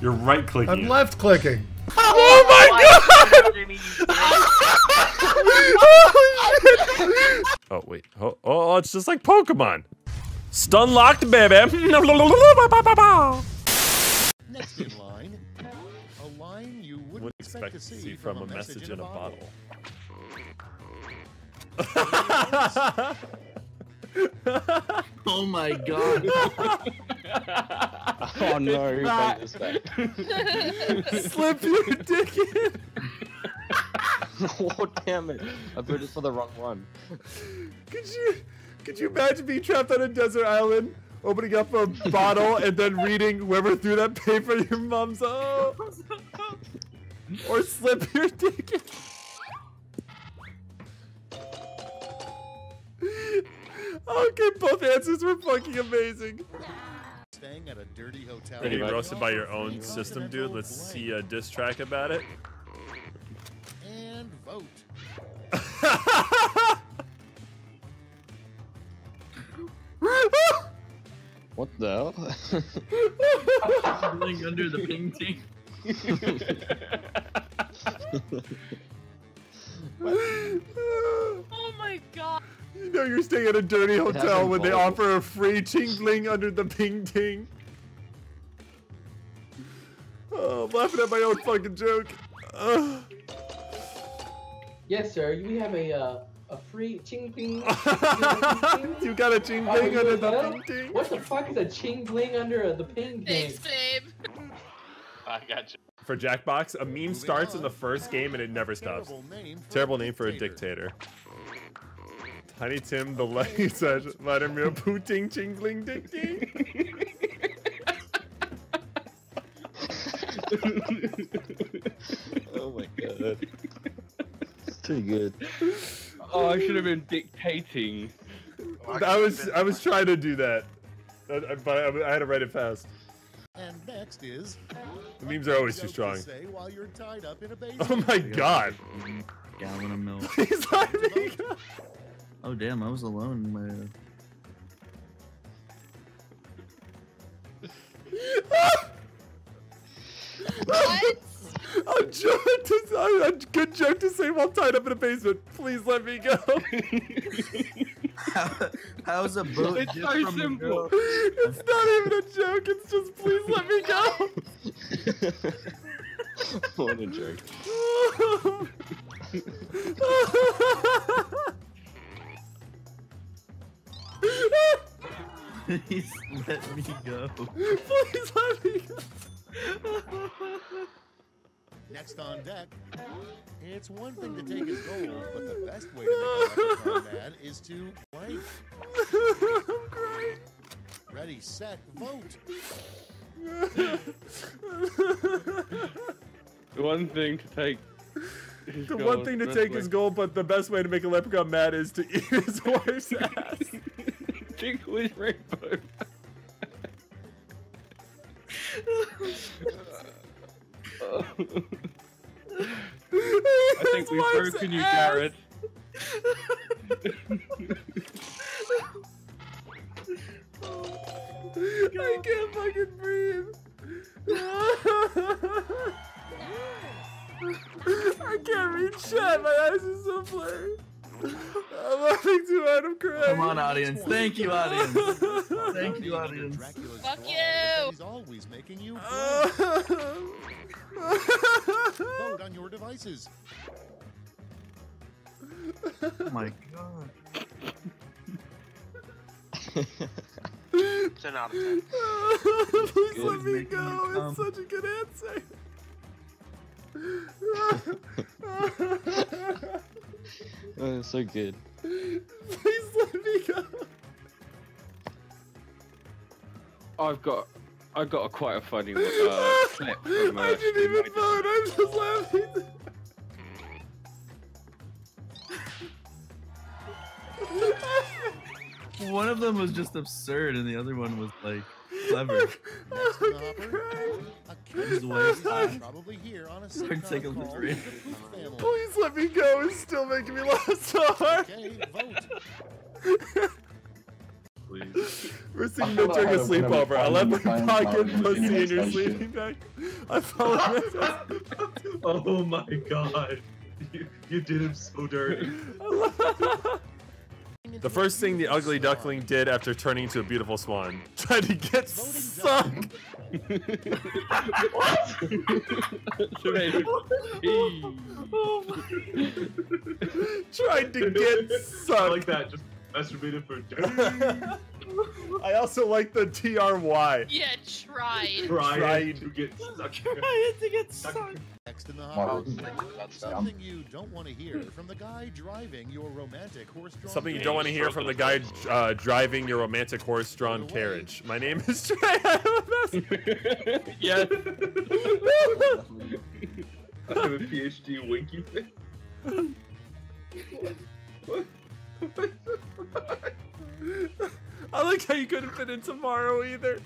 You're right clicking. I'm it. left clicking. Oh, oh my god! oh wait. Oh, oh, it's just like Pokemon. Stun locked, baby. Next in line, a line you wouldn't Would expect to see from a message in a bottle. Oh my god. Oh no, who not. made this back? Slip your dick in. oh damn it! I voted for the wrong one. Could you, could you imagine being trapped on a desert island, opening up a bottle and then reading whoever threw that paper your mom's oh, or slip your dick in. Okay, both answers were fucking amazing. Staying at a dirty hotel. Getting much. roasted by your own system, dude. Let's see a diss track about it. And vote. What the hell? Living under the ping ting. Oh my god. You know you're staying at a dirty hotel happened when they offer a free ching bling under the ping ting. Oh, I'm laughing at my own fucking joke. Ugh. Yes, sir. We have a uh, a free ching bling. you got a ching Oh, under the ping ting? What the fuck is a ching bling under the ping ting? Thanks, babe. I got you. For Jackbox, a meme starts in the first game and it never stops. Terrible name for Terrible name for a dictator. Tiny Tim, the lucky says, Vladimir Putin, ching bling ding ding. Oh my god. It's too good. Oh, I should have been dictating. I was I was trying to do that, but I I had to write it fast. And next is. The memes are always too joke to strong. Say while you're tied up in a Oh my god. Gallon of milk. Please let me go. Oh damn, I was alone in my. Uh... What? A joke to, a good joke to say while tied up in a basement. Please let me go. How, how's a boat It's so from simple. girl? it's not even a joke. It's just please let me go. what a joke. Please let me go. Please let me go. Next on deck. It's one thing to take his gold, but the best way to make a leprechaun mad is to blank. I'm crying. Ready, set, vote. The one thing to take. The goal one thing to take way- his goal, but the best way to make a leprechaun mad is to eat his wife's ass. Jingle rainbow. I think we've broken you, Jared. I can't fucking breathe. I can't read chat. My eyes are so blurry. I'm laughing too hard. I'm crying. Come on, audience. Thank you, audience. Thank you, audience. Dracula's Fuck you. He's always making you blank. oh vote on your devices. Oh my god. Ten out of ten. Please let me go. you. It's such a good answer. Oh, so good. Please let me go. I've got, I've got a quite a funny one, uh, clip from. Uh, I didn't even vote. I'm just laughing. One of them was just absurd, and the other one was like clever. Next in the hopper, crying. a His kid wife's is probably here on a Sorry, take a sitcom look called for you. The Booth Please let me go. It's still making me laugh so hard. Okay, vote. please. We're seeing feel it during a I sleepover. I left my fun pocket pussy in in your sleeping bag. I followed Oh my god. You, you did him so dirty. The first thing the ugly duckling did after turning into a beautiful swan, tried to get sucked. what? tried to get I sucked. like that. Just masturbated for dirty. I also like the TRY. Yeah, tried. Trying Tried. to get sucked. Trying to get sucked. Next in the Wow. hopper. Something you don't want to hear from the guy driving your romantic horse-drawn Something you carriage. don't want to hear from the guy uh, driving your romantic horse-drawn carriage. My name is Trey. I am a best- yes. I have a PhD winky face. I like how you couldn't fit in tomorrow either.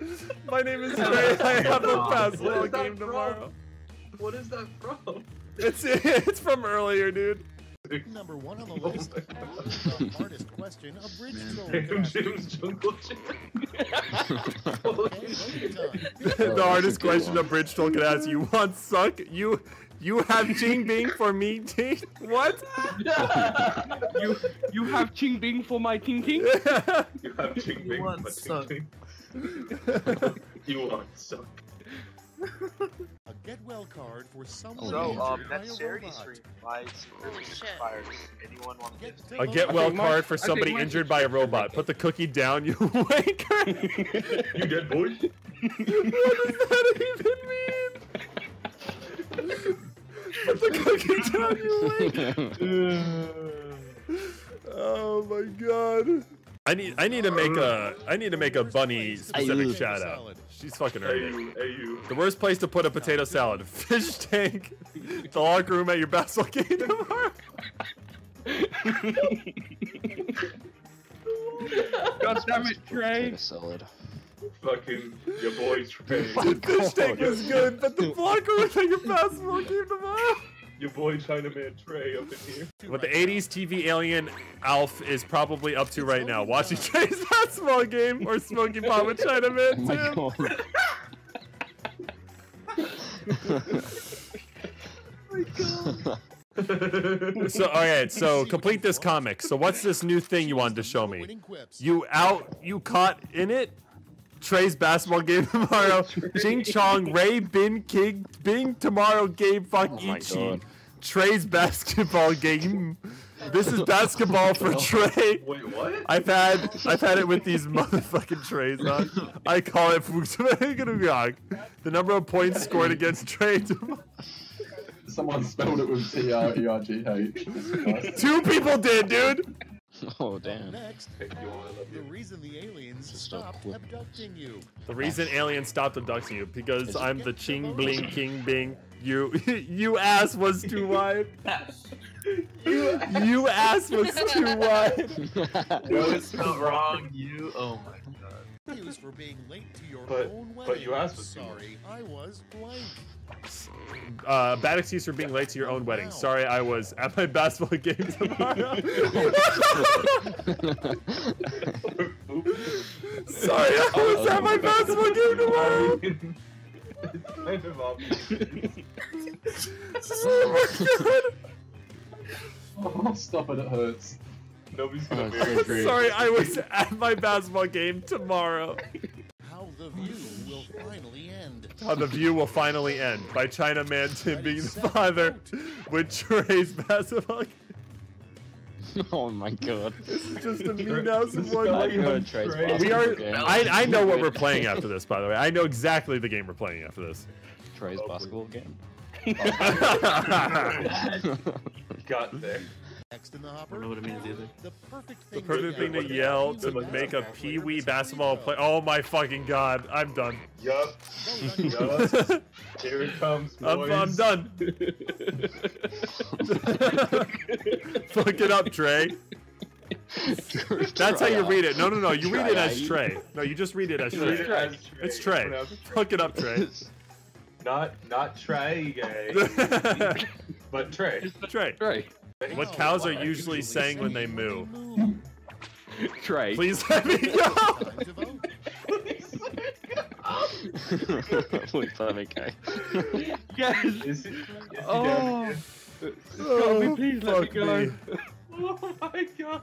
My name is Trey. I have a What basketball game from? tomorrow. What is that from? It's it's from earlier, dude. Number one on the Oh list. my the hardest question a bridge troll Damn, can. James Jungle Jim. Okay, loading time. the hardest question a bridge troll could ask you want suck you you have ching bing for me ting what you you have Ching Bing for my Ting Ting? You have Ching You Bing, want but. Ting Ting. You want suck. A get well card for someone So, injured um, by that a charity robot. stream, my subscription expires. Anyone want to Get get to a get well think card for somebody mine injured by a robot put the cookie down you wanker You dead boy? what does that even mean put the cookie down you wanker oh my god I need I need to make a I need to make a bunny specific Ayu. shout out. She's fucking Hey it. hey you. The worst place to put a potato salad: fish tank, the locker room at your basketball game tomorrow. God damn it, Trey. Solid. Fucking your boy Trey. The fish tank was good, but the locker room at your basketball game tomorrow. Your boy Chinaman Trey up in here. What the 80s TV alien Alf is probably up to right now, watching Trey's basketball game or smoking pot with Oh Chinaman my Tim. god. So, alright, so complete this comic. So, what's this new thing you wanted to show me? You out, you caught in it? Trey's basketball game tomorrow. Jing Chong, Ray, Bin, King, Bing tomorrow, Game, fuck Oh Ichi. God. Trey's basketball game. This is basketball for Trey. Wait, what? I've had I've had it with these motherfucking trays on. I call it Fukushima The number of points scored against Trey. tomorrow. Someone spelled it with T R E R G H. Two people did, dude. Oh damn. Next, Hey, yo, I love the reason the aliens Just stopped quick- abducting you. The reason aliens stopped abducting you because Is- I'm the ching bling king bing. You you ass was too wide. You you ass was too wide. No, it's not wrong. You. Oh my god. Excuse for being late to your But- own but you asked for Sorry, I was blank. Uh, bad excuse for being late to your own wedding. Sorry, I was at my basketball game tomorrow. Sorry, I was at my basketball game tomorrow. It's kind of obvious. Oh my god! Oh, stop it, it hurts. Nobody's gonna it's marry so god. great. Sorry, I was at my basketball game tomorrow. How the view will finally end. How the view will finally end by Chinaman Tim being the father with Trey's basketball. game. oh my god. This is just a mean now. This Someone. guy I'm gonna try Trey. basketball We are. I, I know what we're playing after this, by the way. I know exactly the game we're playing after this. Trey's basketball game. Got there. Next in the I don't know what it means either. The perfect The thing, perfect thing to yell yell to make a pee wee basketball free play. Oh my fucking god, I'm done. Yup. Vote on your Yup. Here it comes, I'm. I'm done. Fuck it up, Trey. That's how you read it. No, no, no. You read it as Trey. No, you just read it as Read it Trey. as It's Trey. Pronounce it Fuck it up, Trey. Not not Trey, gay, but Trey. Trey. Trey. What cows are usually saying when they moo? Trey. Please let me go. Time to vote. Please let me oh, go. Yes. Is it? Is Oh. down again? It's gotta be please let me go. Oh my god.